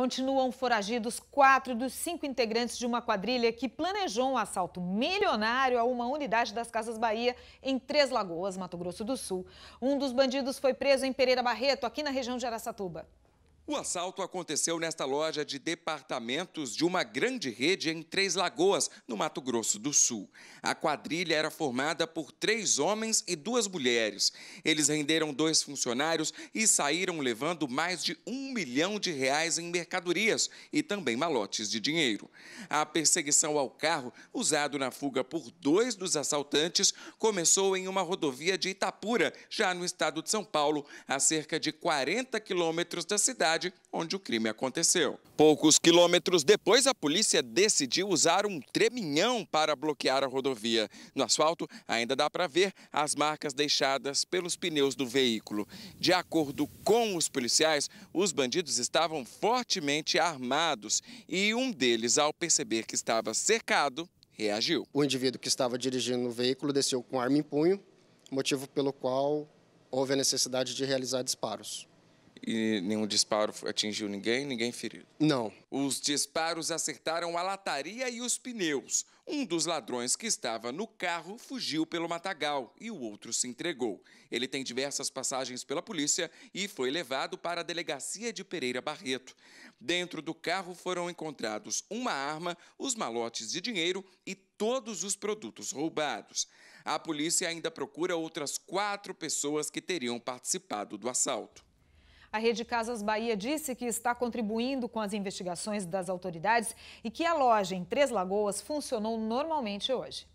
Continuam foragidos quatro dos cinco integrantes de uma quadrilha que planejou um assalto milionário a uma unidade das Casas Bahia em Três Lagoas, Mato Grosso do Sul. Um dos bandidos foi preso em Pereira Barreto, aqui na região de Araçatuba. O assalto aconteceu nesta loja de departamentos de uma grande rede em Três Lagoas, no Mato Grosso do Sul. A quadrilha era formada por três homens e duas mulheres. Eles renderam dois funcionários e saíram levando mais de um milhão de reais em mercadorias e também malotes de dinheiro. A perseguição ao carro, usado na fuga por dois dos assaltantes, começou em uma rodovia de Itapura, já no estado de São Paulo, a cerca de 40 quilômetros da cidade cidade onde o crime aconteceu. Poucos quilômetros depois, a polícia decidiu usar um treminhão para bloquear a rodovia. No asfalto, ainda dá para ver as marcas deixadas pelos pneus do veículo. De acordo com os policiais, os bandidos estavam fortemente armados e um deles, ao perceber que estava cercado, reagiu. O indivíduo que estava dirigindo o veículo desceu com arma em punho, motivo pelo qual houve a necessidade de realizar disparos e nenhum disparo atingiu ninguém, ninguém ferido. Não. Os disparos acertaram a lataria e os pneus. Um dos ladrões que estava no carro fugiu pelo matagal e o outro se entregou. Ele tem diversas passagens pela polícia e foi levado para a delegacia de Pereira Barreto. Dentro do carro foram encontrados uma arma, os malotes de dinheiro e todos os produtos roubados. A polícia ainda procura outras quatro pessoas que teriam participado do assalto. A Rede Casas Bahia disse que está contribuindo com as investigações das autoridades e que a loja em Três Lagoas funcionou normalmente hoje.